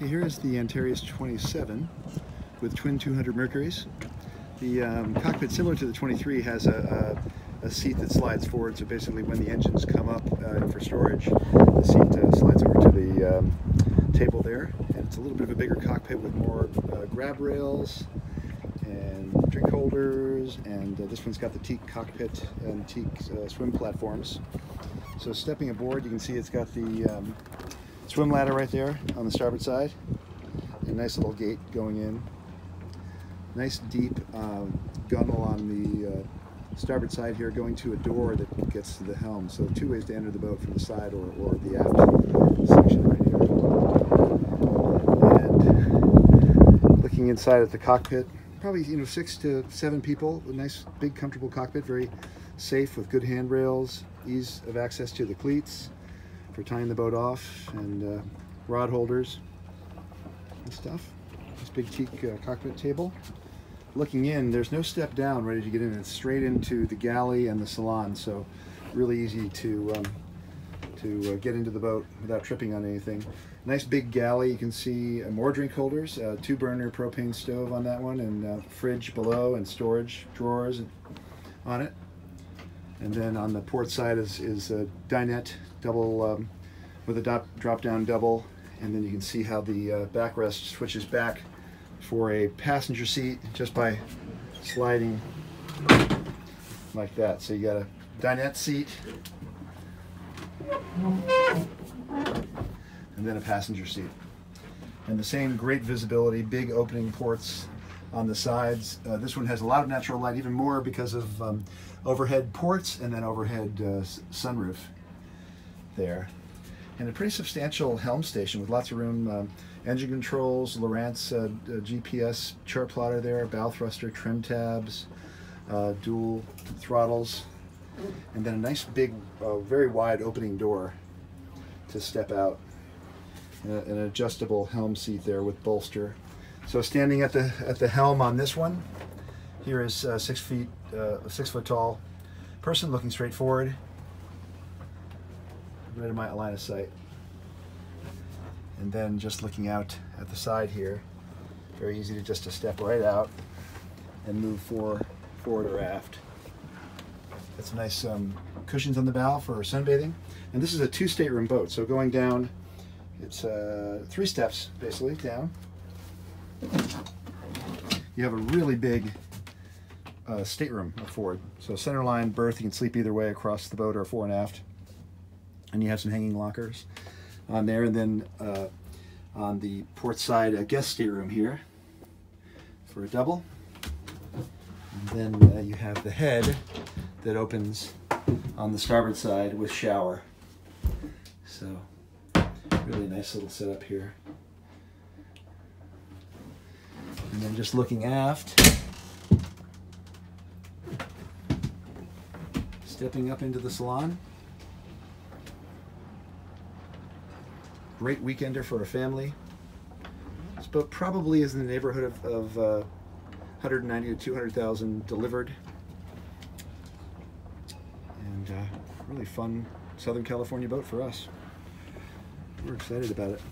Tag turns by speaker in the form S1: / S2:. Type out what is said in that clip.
S1: Okay, here is the Antares 27 with twin 200 Mercuries. The um, cockpit, similar to the 23, has a, a, a, seat that slides forward. So basically, when the engines come up uh, for storage, the seat uh, slides over to the um, table there. And it's a little bit of a bigger cockpit with more uh, grab rails and drink holders. And uh, this one's got the teak cockpit and teak uh, swim platforms. So stepping aboard, you can see it's got the um, swim ladder right there on the starboard side. A nice little gate going in nice deep uh, gunnel on the uh, starboard side here going to a door that gets to the helm. So two ways to enter the boat from the side or, or the aft section right here. And looking inside at the cockpit, probably you know six to seven people, a nice big comfortable cockpit, very safe with good handrails, ease of access to the cleats for tying the boat off and uh, rod holders and stuff. This big teak uh, cockpit table looking in, there's no step down ready to get in. It's straight into the galley and the salon, so really easy to um, to uh, get into the boat without tripping on anything. Nice big galley. You can see uh, more drink holders, uh, two burner propane stove on that one, and uh, fridge below, and storage drawers on it. And then on the port side is, is a dinette double um, with a drop, drop down double. And then you can see how the uh, backrest switches back for a passenger seat just by sliding like that. So you got a dinette seat and then a passenger seat. And the same great visibility, big opening ports on the sides. Uh, this one has a lot of natural light, even more because of um, overhead ports and then overhead uh, sunroof there and a pretty substantial helm station with lots of room. Um, engine controls, Lowrance uh, uh GPS chart plotter there, bow thruster, trim tabs, uh, dual throttles, and then a nice big, uh, very wide opening door to step out. an adjustable helm seat there with bolster. So standing at the at the helm on this one, here is uh, six feet, uh, six foot tall person looking straight forward right in my line of sight. And then just looking out at the side here, very easy to just to step right out and move for, forward or aft. Some nice um, cushions on the bow for sunbathing. And this is a two stateroom boat, so going down, it's uh, three steps basically down. You have a really big uh, stateroom forward. So centerline berth, you can sleep either way across the boat or fore and aft. And you have some hanging lockers on there. And then uh, on the port side a guest stateroom here for a double. And then uh, you have the head that opens on the starboard side with shower. So really nice little setup here and then just looking aft stepping up into the salon Great weekender for a family. This boat probably is in the neighborhood of, of uh, 190 to 200,000 delivered. And uh, really fun Southern California boat for us. We're excited about it.